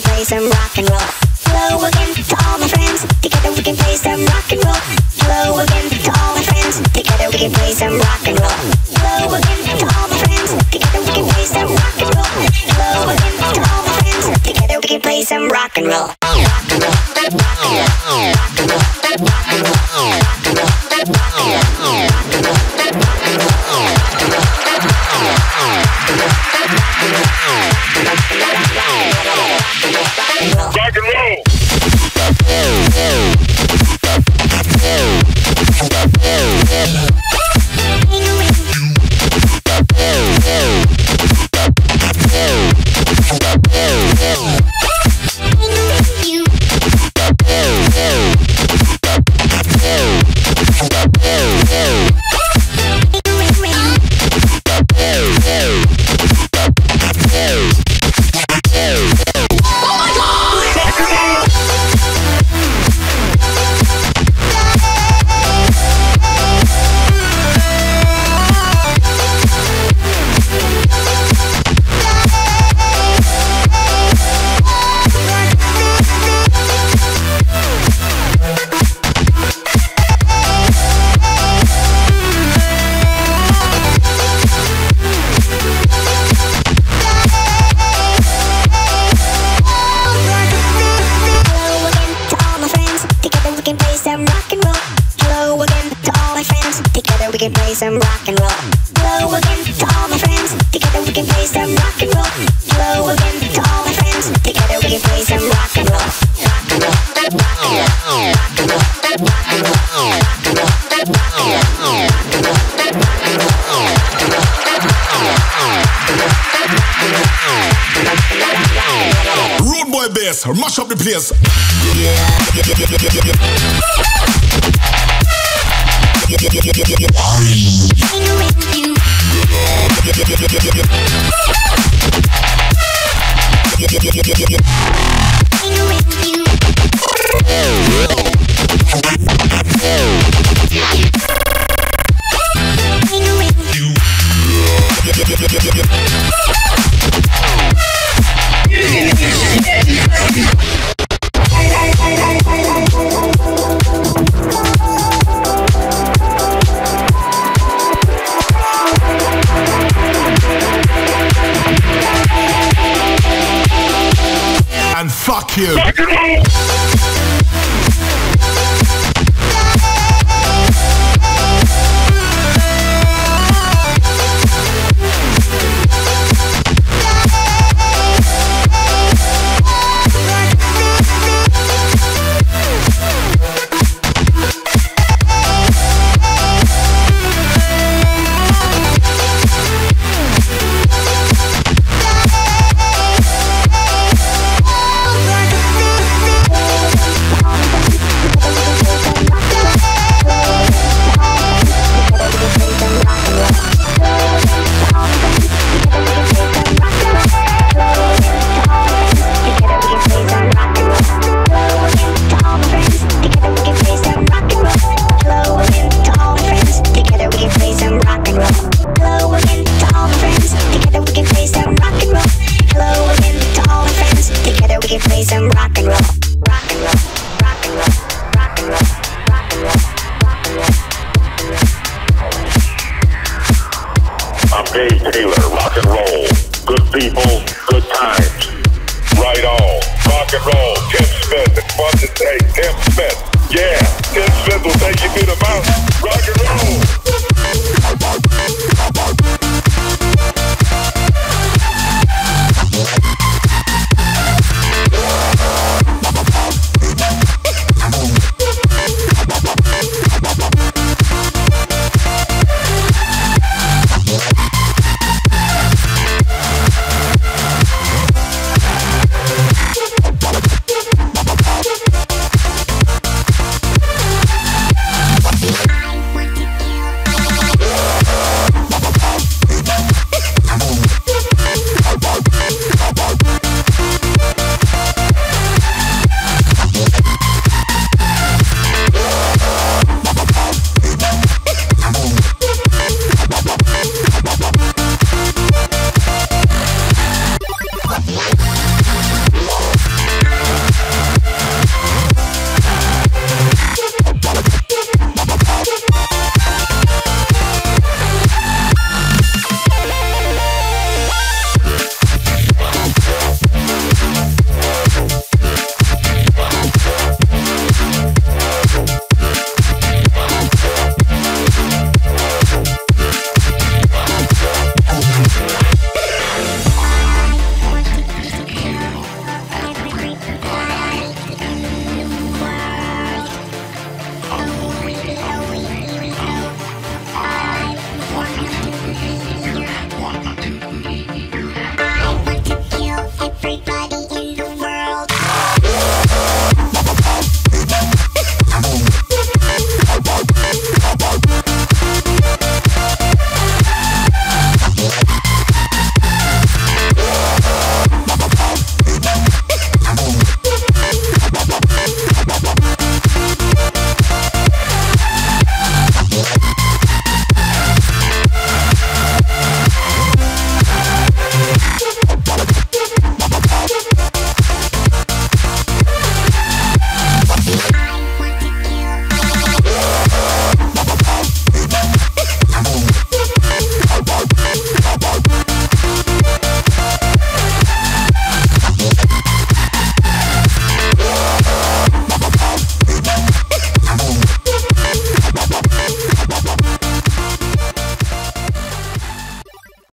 play some rock and roll. can play some rock and roll. Hello again to all my friends. Together we can play some rock and roll. Hello again to all my friends. Together we can play some rock and roll. Rock and roll. Rock and roll. Rock and roll. Rock and roll. Rock and roll. rock and Road boy bass, mash up the place. And fuck you. people, good times. Right on. Rock and roll. Tim Smith. It's fun to say Tim Smith. Yeah,